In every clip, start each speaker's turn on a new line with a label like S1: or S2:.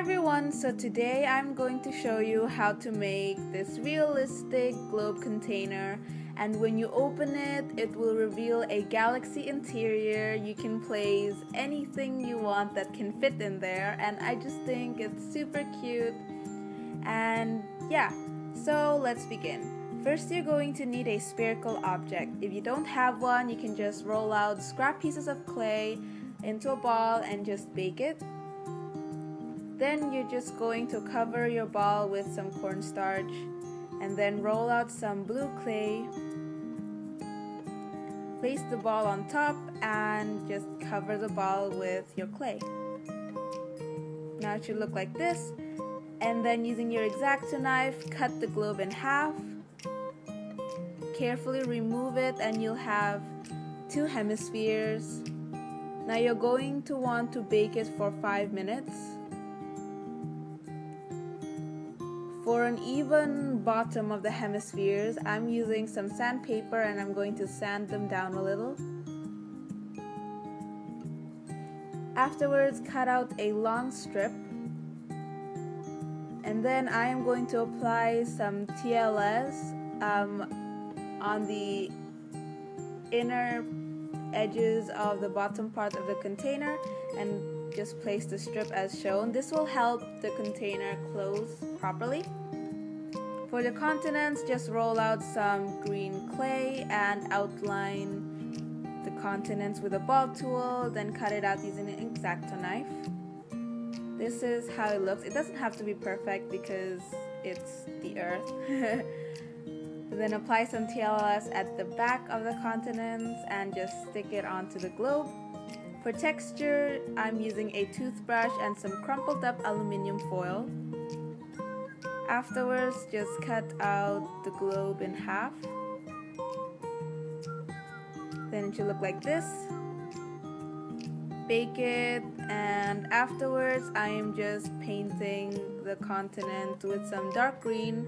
S1: everyone, so today I'm going to show you how to make this realistic globe container and when you open it, it will reveal a galaxy interior. You can place anything you want that can fit in there and I just think it's super cute and yeah, so let's begin. First, you're going to need a spherical object. If you don't have one, you can just roll out scrap pieces of clay into a ball and just bake it. Then you're just going to cover your ball with some cornstarch and then roll out some blue clay. Place the ball on top and just cover the ball with your clay. Now it should look like this. And then using your X-Acto knife, cut the globe in half carefully remove it and you'll have two hemispheres. Now you're going to want to bake it for 5 minutes. For an even bottom of the hemispheres, I'm using some sandpaper and I'm going to sand them down a little. Afterwards, cut out a long strip. And then I am going to apply some TLS um, on the inner edges of the bottom part of the container and just place the strip as shown. This will help the container close properly. For the continents, just roll out some green clay and outline the continents with a ball tool, then cut it out using an X-Acto knife. This is how it looks. It doesn't have to be perfect because it's the earth. Then apply some TLS at the back of the continents and just stick it onto the globe. For texture, I'm using a toothbrush and some crumpled up aluminium foil. Afterwards, just cut out the globe in half. Then it should look like this. Bake it and afterwards I am just painting the continent with some dark green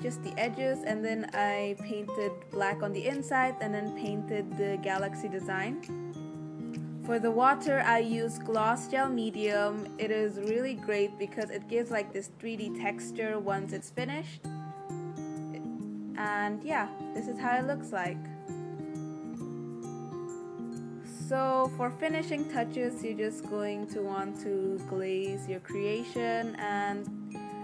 S1: just the edges and then I painted black on the inside and then painted the galaxy design. For the water I use gloss gel medium. It is really great because it gives like this 3D texture once it's finished. And yeah, this is how it looks like. So for finishing touches, you're just going to want to glaze your creation and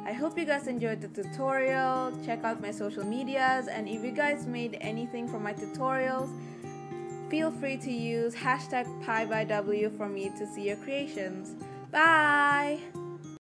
S1: I hope you guys enjoyed the tutorial. Check out my social medias and if you guys made anything from my tutorials, feel free to use hashtag PieBieW for me to see your creations. Bye!